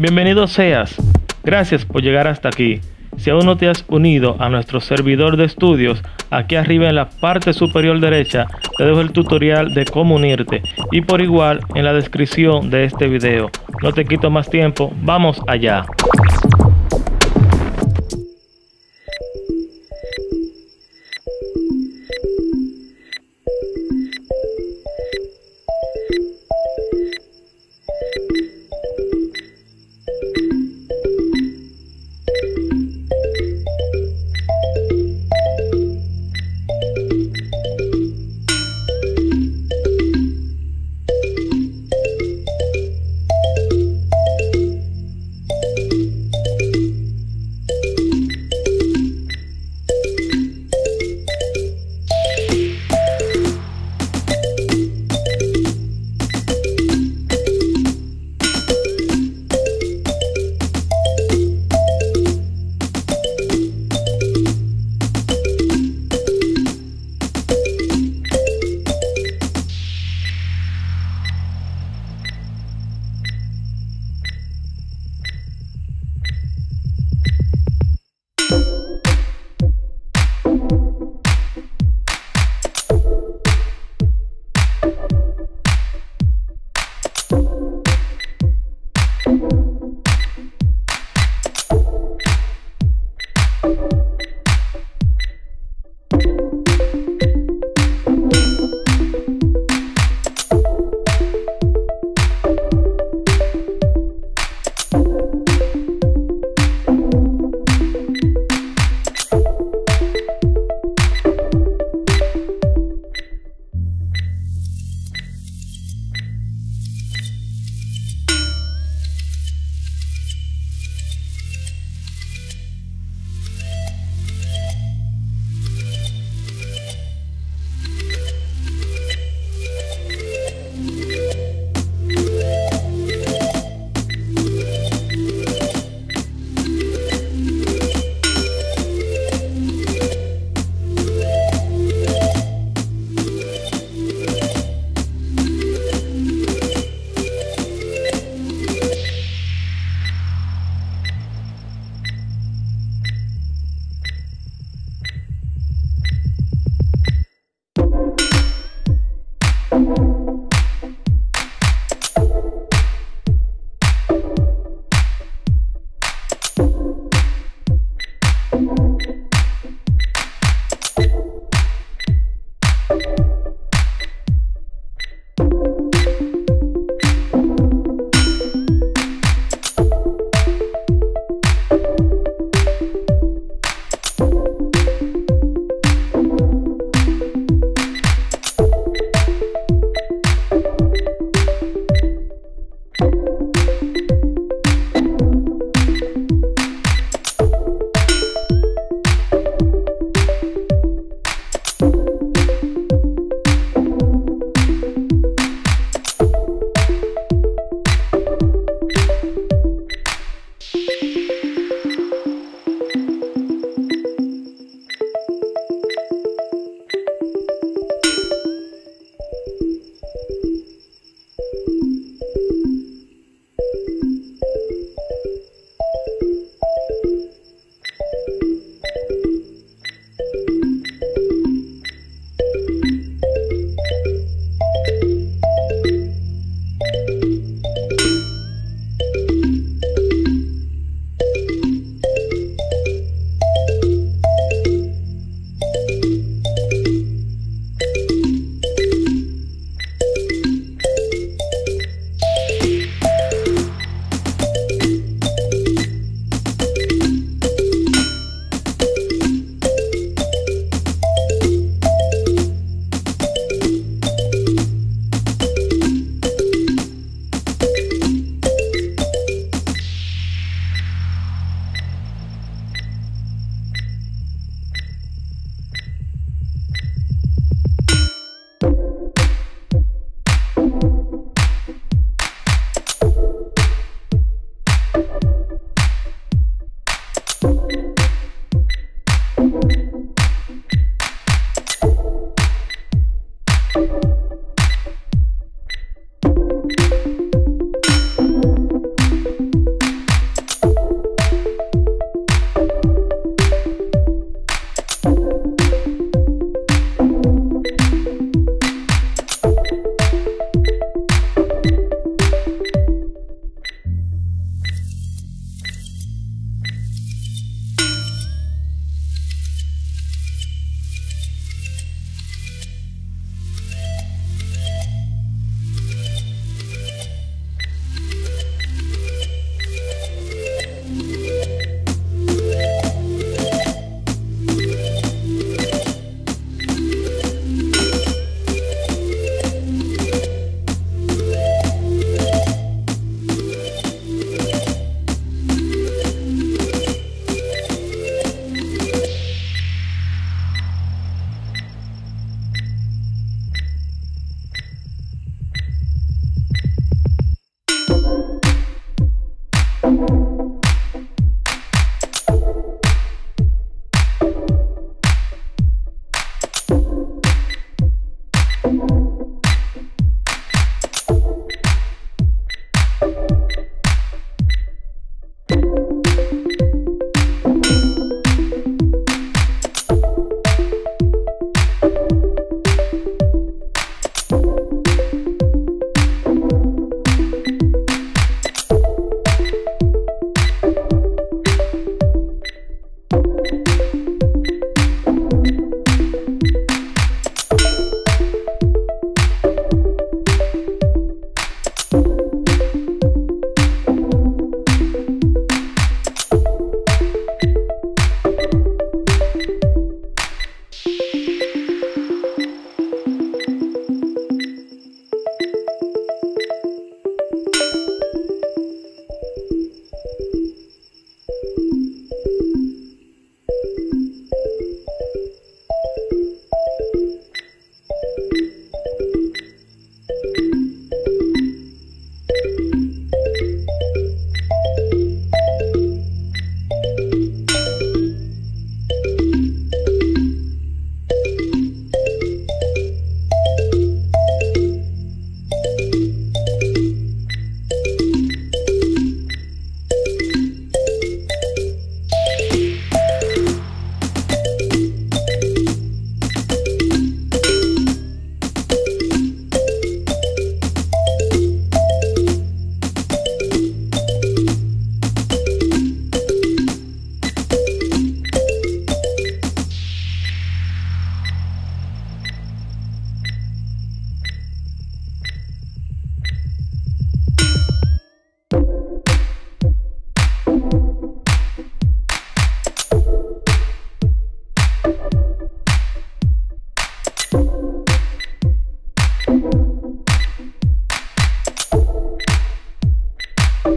Bienvenido seas. Gracias por llegar hasta aquí. Si aún no te has unido a nuestro servidor de estudios, aquí arriba en la parte superior derecha te dejo el tutorial de cómo unirte y por igual en la descripción de este video. No te quito más tiempo, vamos allá.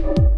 Bye.